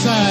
side.